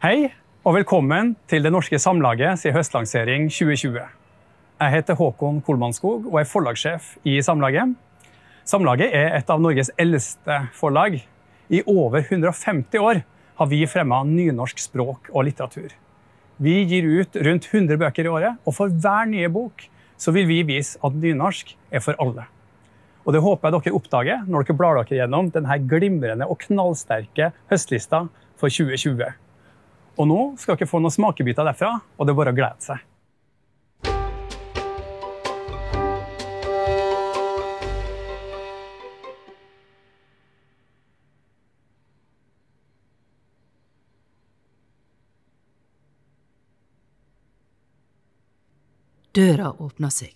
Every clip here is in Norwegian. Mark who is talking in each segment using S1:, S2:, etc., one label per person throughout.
S1: Hei og velkommen til Det Norske Samlaget sin høstlansering 2020. Jeg heter Håkon Kolmannskog og er forlagssjef i Samlaget. Samlaget er et av Norges eldste forlag. I over 150 år har vi fremma nynorsk språk og litteratur. Vi gir ut rundt 100 bøker i året, og for hver nye bok så vil vi vise at nynorsk er for alle. Og Det håper jeg dere oppdager når dere blar dere gjennom denne glimrende og knallsterke høstlista for 2020. Og nå skal dere få noen smakebiter derfra, og det er bare å glede seg.
S2: Døra åpna seg,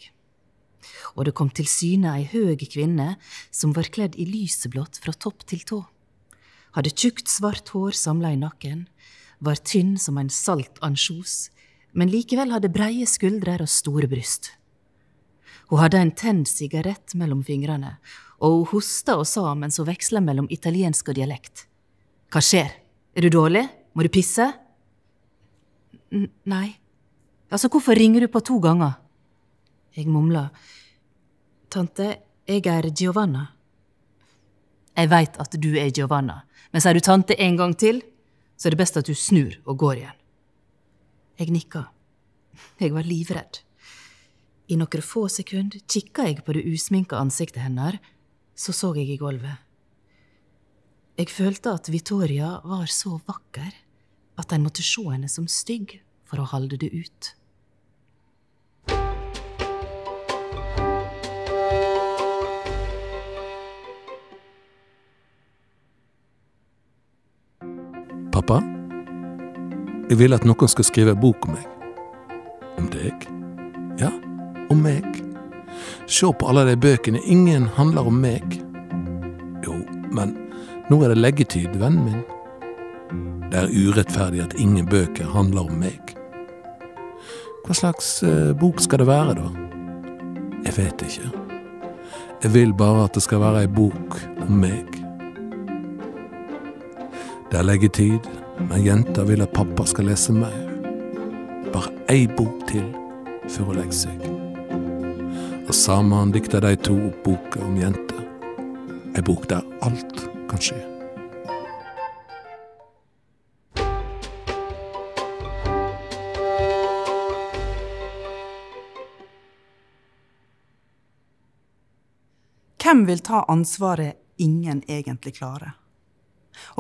S2: og det kom til syne ei høg kvinne som var kledd i lyseblått fra topp til tå. Hadde tjukt, svart hår samla i nakken, var tynn som en salt ansjos, men likevel hadde breie skuldrer og store bryst. Hun hadde en tent sigarett mellom fingrene, og hun hosta og sa mens hun veksla mellom italiensk og dialekt. Hva skjer, er du dårlig, må du pisse? N nei. Altså, hvorfor ringer du på to ganger? Jeg mumla. Tante, jeg er Giovanna. Jeg veit at du er Giovanna, men sier du tante en gang til, så er det best at du snur og går igjen. Jeg nikka. Jeg var livredd. I noen få sekunder kikka jeg på det usminka ansiktet hennes, så så jeg i gulvet. Jeg følte at Vittoria var så vakker at en måtte se henne som stygg for å holde det ut.
S3: Pappa, jeg vil at noen skal skrive bok om meg. Om deg? Ja, om meg. Se på alle de bøkene, ingen handler om meg. Jo, men nå er det leggetid, vennen min. Det er urettferdig at ingen bøker handler om meg. Hva slags eh, bok skal det være, da? Jeg vet ikke. Jeg vil bare at det skal være ei bok om meg. Det er leggetid, men jenta vil at pappa skal lese mer. Bare ei bok til før hun legger seg. Og sammen dikter de to opp boka om jenter. Ei bok der alt kan skje.
S4: Hvem vil ta ansvaret ingen egentlig klarer?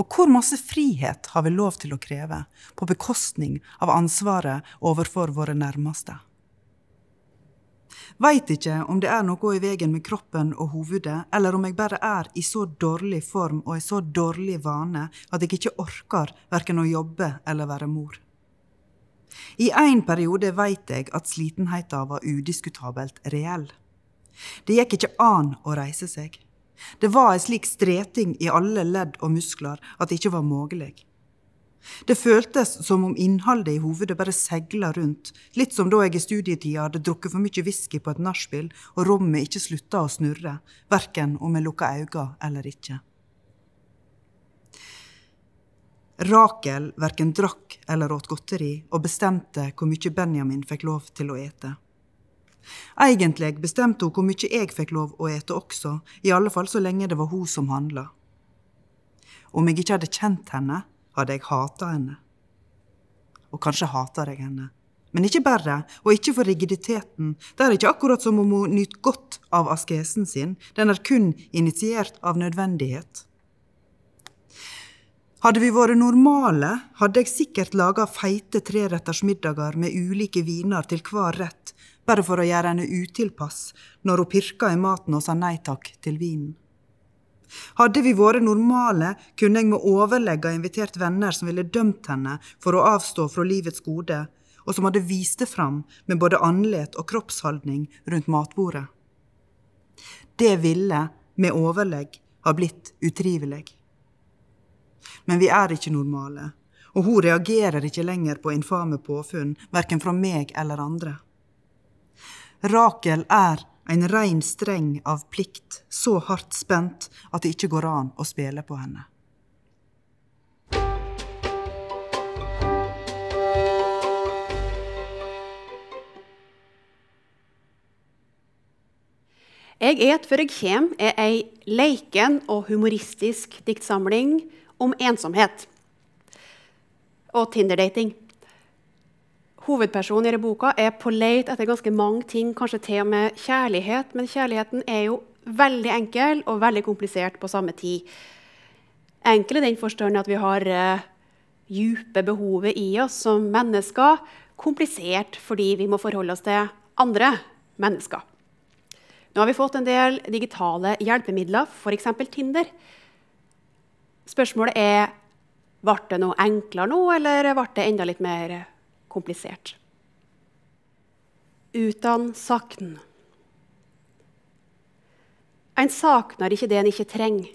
S4: Og hvor masse frihet har vi lov til å kreve, på bekostning av ansvaret overfor våre nærmeste? Veit ikke om det er noe i veien med kroppen og hovedet, eller om jeg bare er i så dårlig form og i så dårlig vane at jeg ikke orker verken å jobbe eller være mor. I en periode veit jeg at slitenheten var udiskutabelt reell. Det gikk ikke an å reise seg. Det var ei slik streting i alle ledd og muskler at det ikke var mulig. Det føltes som om innholdet i hovedet bare segla rundt, litt som da jeg i studietida hadde drukket for mye whisky på et nachspiel og rommet ikke slutta å snurre, verken om jeg lukka øynene eller ikke. Rakel verken drakk eller åt godteri og bestemte hvor mye Benjamin fikk lov til å ete. Egentlig bestemte hun hvor mye jeg fikk lov å ete også, i alle fall så lenge det var hun som handla. Om jeg ikke hadde kjent henne, hadde jeg hata henne. Og kanskje hater jeg henne. Men ikke bare, og ikke for rigiditeten. Det er ikke akkurat som om hun nyter godt av askesen sin, den er kun initiert av nødvendighet. Hadde vi vært normale, hadde jeg sikkert laga feite treretters middager med ulike viner til hver rett, bare for å gjøre henne utilpass når hun pirka i maten og sa nei takk til vinen. Hadde vi vært normale, kunne jeg med overlegg ha invitert venner som ville dømt henne for å avstå fra livets gode, og som hadde vist det fram med både andlet og kroppsholdning rundt matbordet. Det ville, med overlegg, ha blitt utrivelig. Men vi er ikke normale, og hun reagerer ikke lenger på infame påfunn, verken fra meg eller andre. Rakel er en rein streng av plikt, så hardt spent at det ikke går an å spille på henne.
S5: Jeg et før jeg kjem er ei leiken og humoristisk diktsamling om ensomhet og Tinder-dating. Hovedpersonen i denne boka er på leit etter ganske mange ting, kanskje til og med kjærlighet, men kjærligheten er jo veldig enkel og veldig komplisert på samme tid. Enkel i den forstand at vi har uh, dype behovet i oss som mennesker, komplisert fordi vi må forholde oss til andre mennesker. Nå har vi fått en del digitale hjelpemidler, f.eks. Tinder. Spørsmålet er ble det noe enklere nå, eller ble det enda litt mer komplisert? Utan sakn. En sakner ikke det en ikke trenger.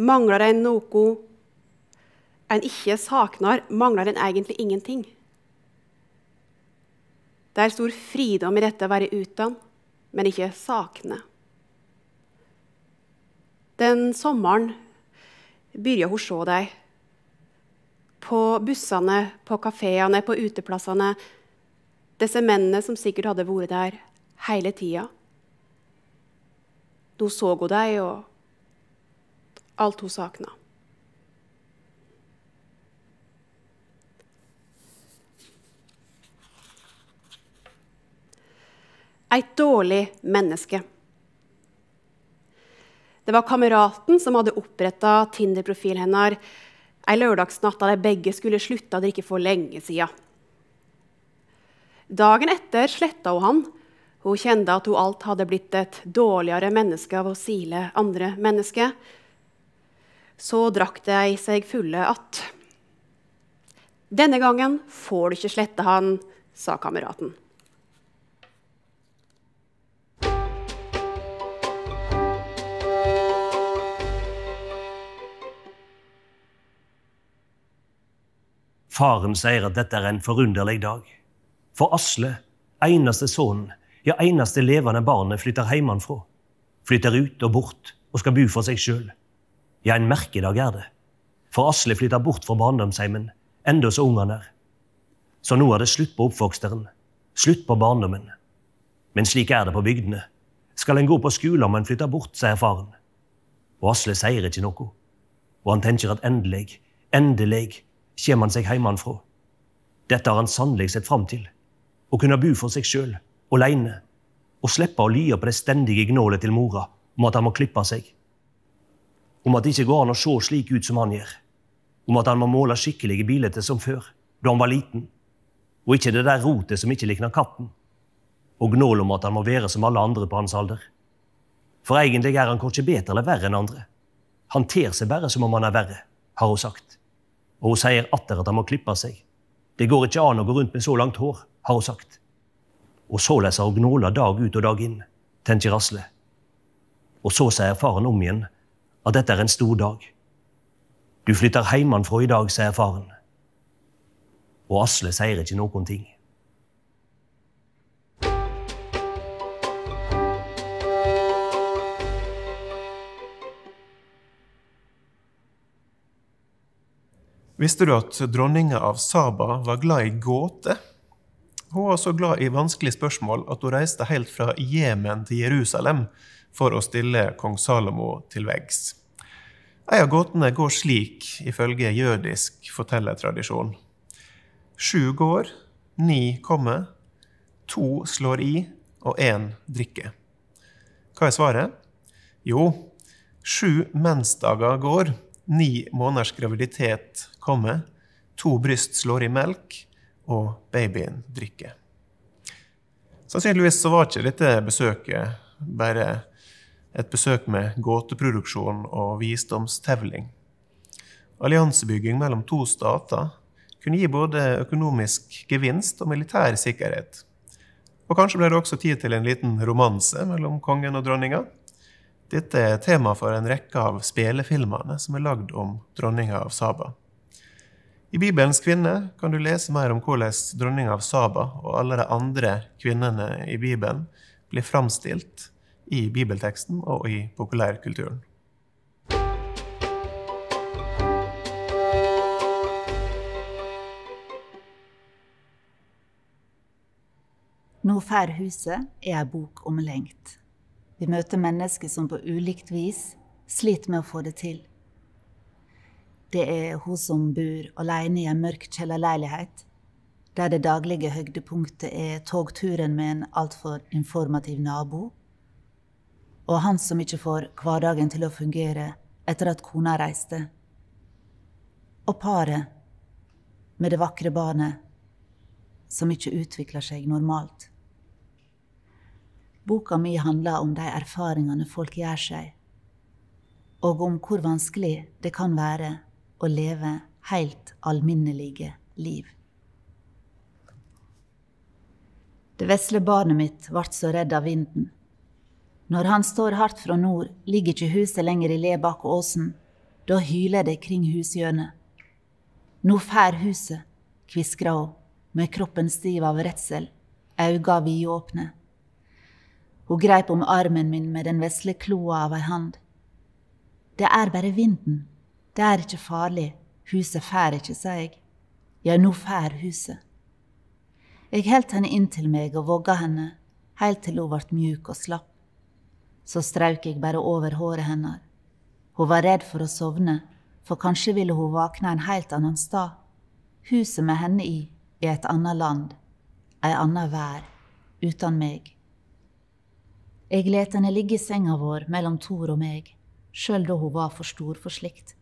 S5: Mangler en noe en ikke sakner, mangler en egentlig ingenting. Det er stor fridom i dette å være utan, men ikke sakne. Den sommeren begynner hun å se deg. På bussene, på kafeene, på uteplassene. Disse mennene som sikkert hadde vært der hele tida. Nå så hun deg og alt hun sakna. et dårlig menneske. Det var kameraten som hadde oppretta Tinder-profilen hennes ei lørdagsnatt da de begge skulle slutte å drikke for lenge siden. Dagen etter sletta hun han. Hun kjente at hun alt hadde blitt et dårligere menneske av å sile andre mennesker. Så drakk de seg fulle att. Denne gangen får du ikke slette han, sa kameraten.
S6: Faren sier at dette er en forunderlig dag. For Asle, eneste sønnen, ja, eneste levende barnet, flytter hjemmefra. Flytter ut og bort og skal bo for seg sjøl. Ja, en merkedag er det. For Asle flytter bort fra barndomsheimen, enda så ung han er. Så nå er det slutt på oppvoksteren. Slutt på barndommen. Men slik er det på bygdene. Skal en gå på skole om en flytter bort, sier faren. Og Asle sier ikke noe. Og han tenker at endelig, endelig kommer han seg hjemmefra. Dette har han sannelig sett fram til. Å kunne bo for seg sjøl, aleine. Og slippe å lye på det stendige gnålet til mora om at han må klippe seg. Om at det ikke går an å se slik ut som han gjør. Om at han må måle skikkelige bilder som før, da han var liten. Og ikke det der rotet som ikke likner katten. Og gnål om at han må være som alle andre på hans alder. For egentlig er han korkje bedre eller verre enn andre. Han ter seg bare som om han er verre, har hun sagt og hun sier atter at han må klippe seg. Det går ikke an å gå rundt med så langt hår, har hun sagt. Og såleis har hun gnåla dag ut og dag inn, tenker Asle. Og så sier faren om igjen at dette er en stor dag. Du flytter heimanfra i dag, sier faren. Og Asle sier ikke noen ting.
S7: Visste du at dronninga av Saba var glad i gåter? Hun var så glad i vanskelige spørsmål at hun reiste helt fra Jemen til Jerusalem for å stille kong Salomo til veggs. En av gåtene går slik, ifølge jødisk fortellertradisjon. Sju går, ni kommer, to slår i, og én drikker. Hva er svaret? Jo, sju mensdager går, ni måneders graviditet kommer, to bryst slår i melk, og babyen drikker. Sannsynligvis så var ikke dette besøket bare et besøk med gåteproduksjon og visdomstevling. Alliansebygging mellom to stater kunne gi både økonomisk gevinst og militær sikkerhet. Og kanskje ble det også tid til en liten romanse mellom kongen og dronninga. Dette er tema for en rekke av spelefilmene som er lagd om dronninga av Saba. I Bibelens kvinne kan du lese mer om hvordan dronninga av Saba og alle de andre kvinnene i Bibelen blir framstilt i bibelteksten og i populærkulturen.
S2: Nå
S8: fær huset' er ei bok om lengt. Vi møter mennesker som på ulikt vis sliter med å få det til. Det er hun som bor alene i en mørk kjellerleilighet, der det daglige høydepunktet er togturen med en altfor informativ nabo, og han som ikke får hverdagen til å fungere etter at kona reiste, og paret med det vakre barnet som ikke utvikler seg normalt. Boka mi handler om de erfaringene folk gjør seg, og om hvor vanskelig det kan være å leve helt alminnelige liv. Det vesle barnet mitt ble så redd av vinden. Når han står hardt fra nord, ligger ikke huset lenger i le bak åsen. Da hyler det kring hushjørnet. Nå fær huset, kviskra hun, med kroppen stiv av redsel, auga vidåpne. Hun greip om armen min med den vesle kloa av ei hand. Det er bare vinden, det er ikke farlig, huset fær ikke, sa jeg. Ja, nå fær huset. Jeg heldt henne inntil meg og vogga henne, heilt til hun ble mjuk og slapp. Så strauk jeg bare over håret hennes. Hun var redd for å sovne, for kanskje ville hun våkne en helt annen stad. Huset med henne i, i et annet land, ei anna vær, uten meg. Jeg let henne ligge i senga vår mellom Tor og meg, sjøl da hun var for stor for slikt.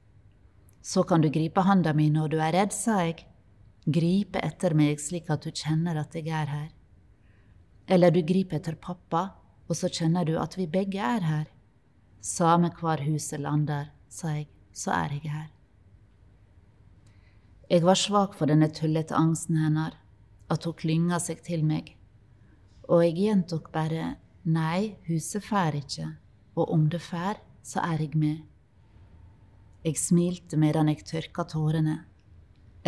S8: Så kan du gripe handa mi når du er redd, sa jeg. Gripe etter meg slik at du kjenner at jeg er her. Eller du griper etter pappa, og så kjenner du at vi begge er her. Samme hvar huset lander, sa jeg, så er jeg her. Jeg var svak for denne tullete angsten hennes, at hun klynga seg til meg. Og jeg gjentok bare nei, huset fær ikke, og om det fær, så er jeg med. Jeg smilte medan jeg tørka tårene.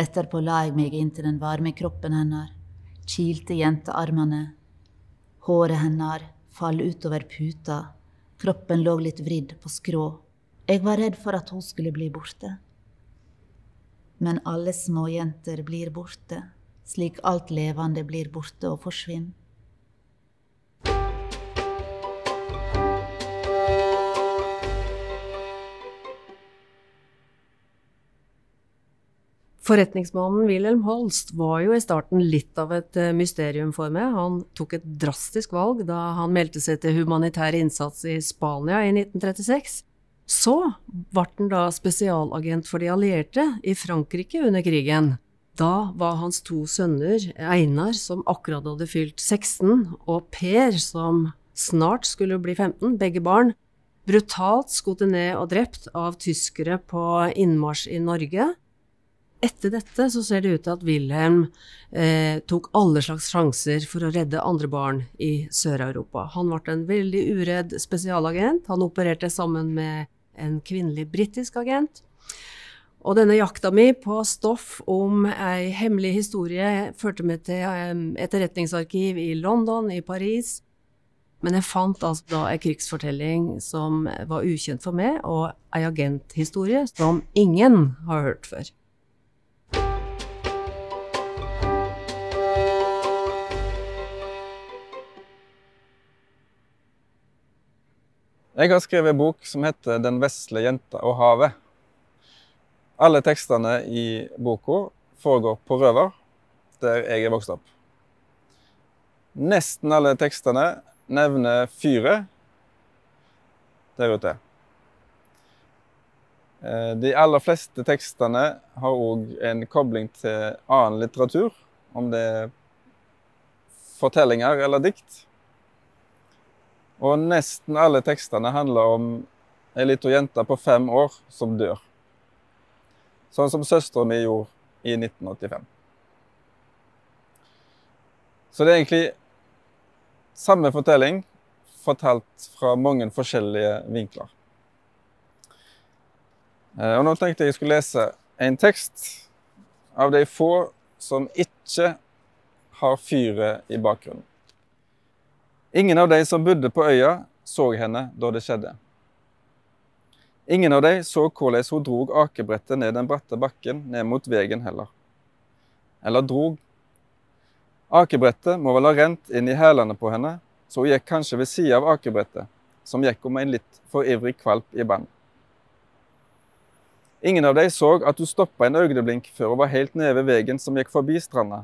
S8: Etterpå la jeg meg inntil den varme kroppen hennes, kilte jentearmene. Håret hennes fall utover puta, kroppen lå litt vridd på skrå. Jeg var redd for at hun skulle bli borte. Men alle småjenter blir borte, slik alt levende blir borte og forsvinner.
S9: Forretningsmannen Wilhelm Holst var jo i starten litt av et eh, mysterium for meg. Han tok et drastisk valg da han meldte seg til humanitær innsats i Spania i 1936. Så ble han da spesialagent for de allierte i Frankrike under krigen. Da var hans to sønner, Einar, som akkurat hadde fylt 16, og Per, som snart skulle bli 15, begge barn, brutalt skutt ned og drept av tyskere på innmarsj i Norge etter dette så ser det ut til at Wilhelm eh, tok alle slags sjanser for å redde andre barn i Sør-Europa. Han ble en veldig uredd spesialagent. Han opererte sammen med en kvinnelig britisk agent. Og denne jakta mi på stoff om ei hemmelig historie førte meg til etterretningsarkiv i London, i Paris. Men jeg fant altså da ei krigsfortelling som var ukjent for meg, og ei agenthistorie som ingen har hørt før.
S10: Jeg har skrevet en bok som heter 'Den vesle jenta og havet'. Alle tekstene i boka foregår på Røver, der jeg er vokst opp. Nesten alle tekstene nevner fyret der ute. Eh, de aller fleste tekstene har òg en kobling til annen litteratur, om det er fortellinger eller dikt. Og nesten alle tekstene handler om ei lita jente på fem år som dør. Sånn som søstera mi gjorde i 1985. Så det er egentlig samme fortelling fortalt fra mange forskjellige vinkler. Eh, og nå tenkte jeg jeg skulle lese en tekst av de få som ikke har fyret i bakgrunnen. Ingen av de som bodde på øya, så henne da det skjedde. Ingen av de så hvordan hun drog akebrettet ned den bratte bakken ned mot veien heller. Eller drog. Akebrettet må vel ha rent inn i hælene på henne, så hun gikk kanskje ved sida av akebrettet, som gikk om en litt for ivrig kvalp i band. Ingen av de så at hun stoppa en øyeblink før hun var helt nede ved veien som gikk forbi stranda,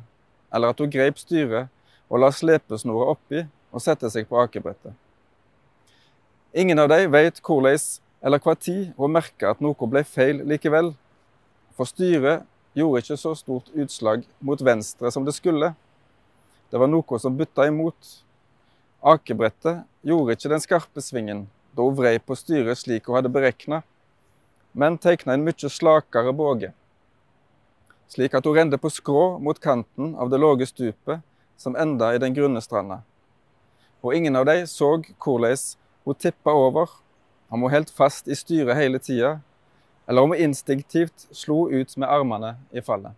S10: eller at hun grep styret og la slepesnora oppi og sette seg på akebrettet. Ingen av dem vet hvordan eller hva tid hun merka at noe ble feil likevel, for styret gjorde ikke så stort utslag mot venstre som det skulle. Det var noe som butta imot. Akebrettet gjorde ikke den skarpe svingen da hun vrei på styret slik hun hadde berekna, men tegna en mye slakere båge, slik at hun rende på skrå mot kanten av det lave stupet som enda i den grunne stranda. Og ingen av dem så hvordan hun tippa over, om hun holdt fast i styret hele tida, eller om hun instinktivt slo ut med armene i fallet.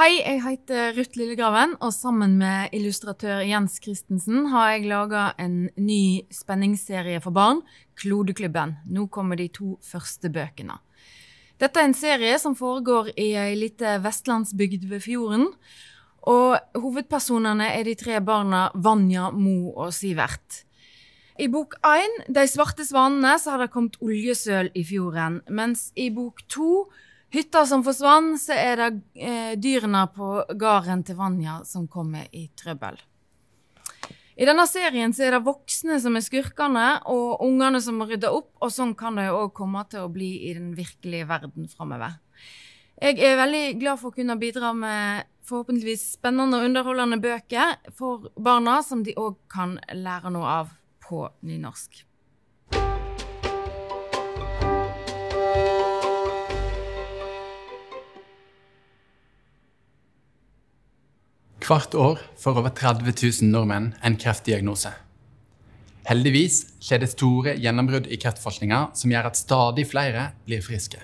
S11: Hei, jeg heter Ruth Lillegraven, og sammen med illustratør Jens Christensen har jeg laga en ny spenningsserie for barn, Klodeklubben. Nå kommer de to første bøkene. Dette er en serie som foregår i ei lita vestlandsbygd ved fjorden. Og hovedpersonene er de tre barna Vanja, Mo og Sivert. I bok én, De svarte svanene, så har det kommet oljesøl i fjorden. Mens i bok to, Hytta som forsvant, så er det eh, dyrene på gården til Vanja som kommer i trøbbel. I denne serien så er det voksne som er skurkene, og ungene som må rydde opp. Og sånn kan det jo òg komme til å bli i den virkelige verden framover. Jeg er veldig glad for å kunne bidra med forhåpentligvis spennende og underholdende bøker for barna, som de òg kan lære noe av på nynorsk.
S12: Hvert år får over 30 000 nordmenn en kreftdiagnose. Heldigvis skjer det store gjennombrudd i kreftforskninga som gjør at stadig flere blir friske.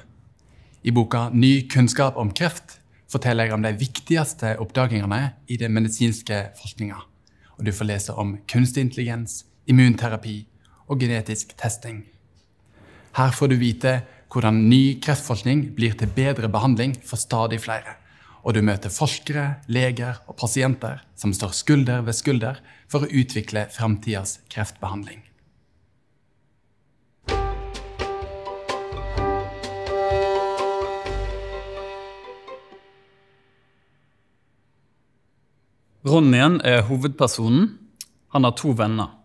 S12: I boka 'Ny kunnskap om kreft' forteller jeg om de viktigste oppdagingene i den medisinske forskninga. Og du får lese om kunstig intelligens, immunterapi og genetisk testing. Her får du vite hvordan ny kreftforskning blir til bedre behandling for stadig flere og du møter forskere, leger og pasienter som står skulder ved skulder for å utvikle framtidas kreftbehandling.
S1: Ronnyen er hovedpersonen. Han har to venner.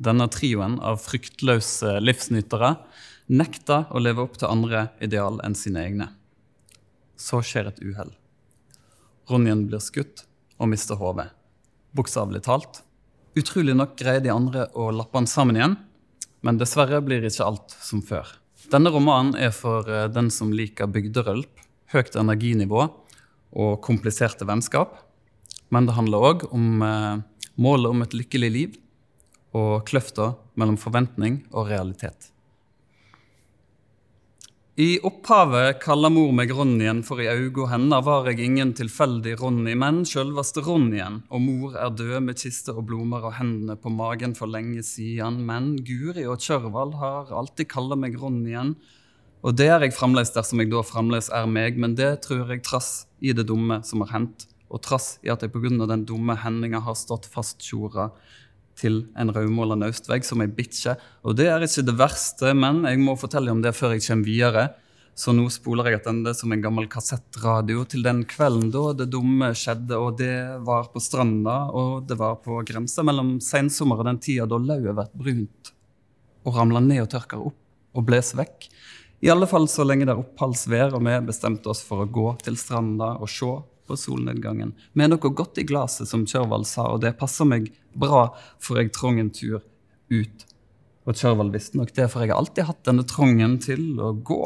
S1: Denne trioen av fryktløse livsnytere nekter å leve opp til andre ideal enn sine egne. Så skjer et uhell. Ronjen blir skutt og mister hodet. Bokstavelig talt. Utrolig nok greier de andre å lappe den sammen igjen, men dessverre blir ikke alt som før. Denne romanen er for eh, den som liker bygderølp, høyt energinivå og kompliserte vennskap. Men det handler òg om eh, målet om et lykkelig liv og kløfta mellom forventning og realitet. I opphavet kaller mor meg Ronnyen, for i augo henne var jeg ingen tilfeldig Ronny, men sjølvaste Ronnyen, og mor er død med kiste og blomster og hendene på magen for lenge siden, men Guri og Kjørvald har alltid kalla meg Ronnyen, og det er jeg fremdeles dersom jeg da fremleis er meg, men det tror jeg trass i det dumme som har hendt, og trass i at jeg pga. den dumme hendinga har stått fasttjora til en rødmåla naustvegg som ei bikkje. Og det er ikke det verste, men jeg må fortelle om det før jeg kommer videre. Så nå spoler jeg tilbake som en gammel kassettradio til den kvelden da det dumme skjedde. Og det var på stranda, og det var på grensa mellom sensommer og den tida da lauvet blir brunt og ramler ned og tørker opp og blåser vekk. I alle fall så lenge det er oppholdsvær, og vi bestemte oss for å gå til stranda og se på solnedgangen med noe godt i glasset, som Kjørvald sa, og det passer meg bra, for jeg trong en tur ut. Og Kjørvald visste nok det, for jeg har alltid hatt denne trangen til å gå.